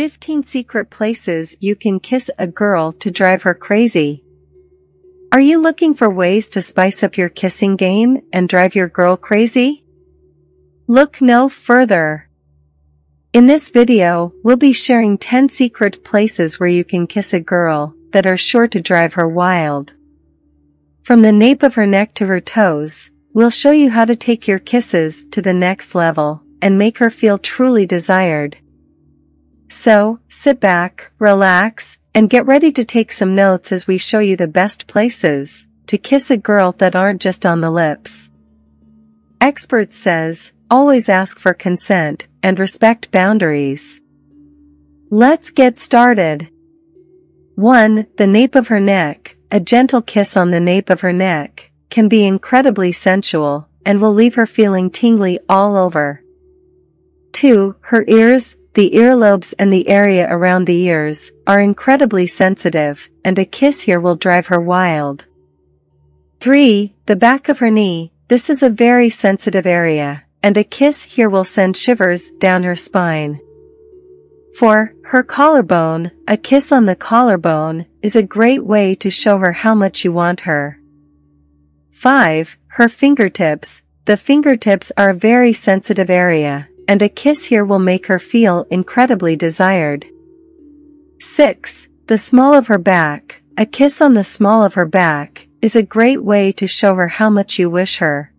15 secret places you can kiss a girl to drive her crazy. Are you looking for ways to spice up your kissing game and drive your girl crazy? Look no further. In this video, we'll be sharing 10 secret places where you can kiss a girl that are sure to drive her wild. From the nape of her neck to her toes, we'll show you how to take your kisses to the next level and make her feel truly desired. So, sit back, relax, and get ready to take some notes as we show you the best places to kiss a girl that aren't just on the lips. Expert says, always ask for consent and respect boundaries. Let's get started. 1. The nape of her neck. A gentle kiss on the nape of her neck can be incredibly sensual and will leave her feeling tingly all over. 2. Her ears, the earlobes and the area around the ears are incredibly sensitive, and a kiss here will drive her wild. 3. The back of her knee. This is a very sensitive area, and a kiss here will send shivers down her spine. 4. Her collarbone, a kiss on the collarbone, is a great way to show her how much you want her. 5. Her fingertips. The fingertips are a very sensitive area, and a kiss here will make her feel incredibly desired. 6. The small of her back. A kiss on the small of her back is a great way to show her how much you wish her.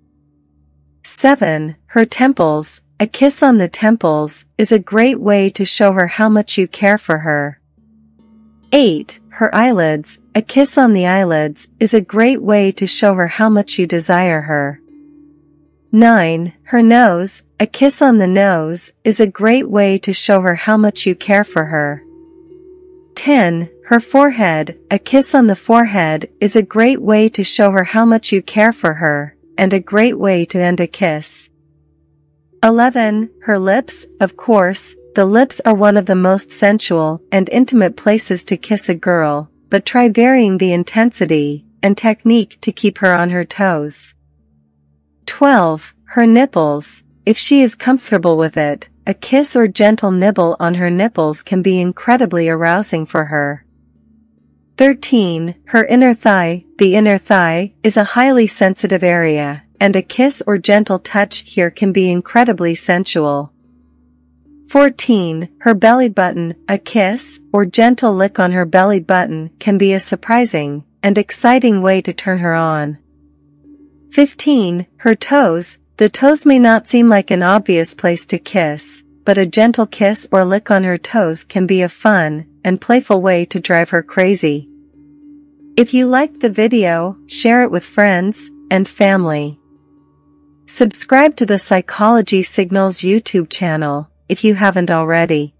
7. Her temples. A kiss on the temples is a great way to show her how much you care for her. 8. Her eyelids. A kiss on the eyelids is a great way to show her how much you desire her. 9. Her nose. A kiss on the nose is a great way to show her how much you care for her. 10. Her forehead. A kiss on the forehead is a great way to show her how much you care for her, and a great way to end a kiss. 11. Her lips, of course, the lips are one of the most sensual and intimate places to kiss a girl, but try varying the intensity and technique to keep her on her toes. 12. Her nipples. If she is comfortable with it, a kiss or gentle nibble on her nipples can be incredibly arousing for her. 13. Her inner thigh. The inner thigh is a highly sensitive area and a kiss or gentle touch here can be incredibly sensual. 14. Her belly button, a kiss or gentle lick on her belly button can be a surprising and exciting way to turn her on. 15. Her toes, the toes may not seem like an obvious place to kiss, but a gentle kiss or lick on her toes can be a fun and playful way to drive her crazy. If you liked the video, share it with friends and family. Subscribe to the Psychology Signals YouTube channel if you haven't already.